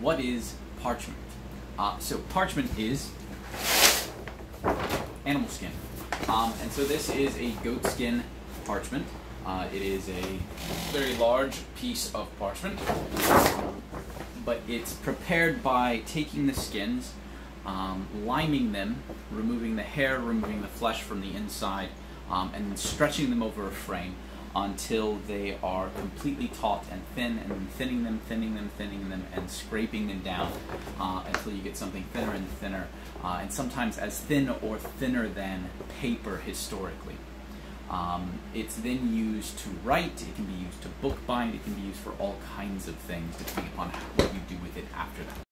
what is parchment? Uh, so parchment is animal skin. Um, and so this is a goat skin parchment. Uh, it is a very large piece of parchment, but it's prepared by taking the skins, um, liming them, removing the hair, removing the flesh from the inside, um, and then stretching them over a frame until they are completely taut and thin, and then thinning them, thinning them, thinning scraping them down uh, until you get something thinner and thinner, uh, and sometimes as thin or thinner than paper historically. Um, it's then used to write, it can be used to bookbind, it can be used for all kinds of things depending upon what you do with it after that.